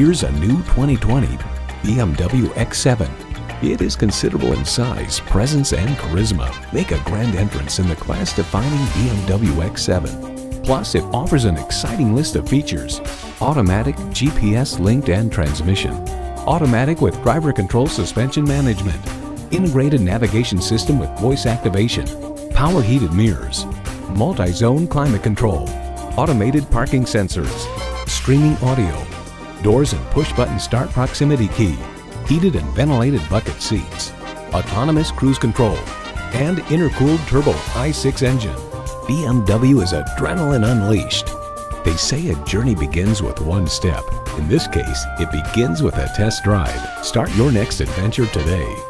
Here's a new 2020 BMW X7. It is considerable in size, presence, and charisma. Make a grand entrance in the class-defining BMW X7. Plus, it offers an exciting list of features. Automatic, GPS-linked and transmission. Automatic with driver control suspension management. Integrated navigation system with voice activation. Power heated mirrors. Multi-zone climate control. Automated parking sensors. Streaming audio. Doors and push-button start proximity key. Heated and ventilated bucket seats. Autonomous cruise control. And intercooled turbo i6 engine. BMW is adrenaline unleashed. They say a journey begins with one step. In this case, it begins with a test drive. Start your next adventure today.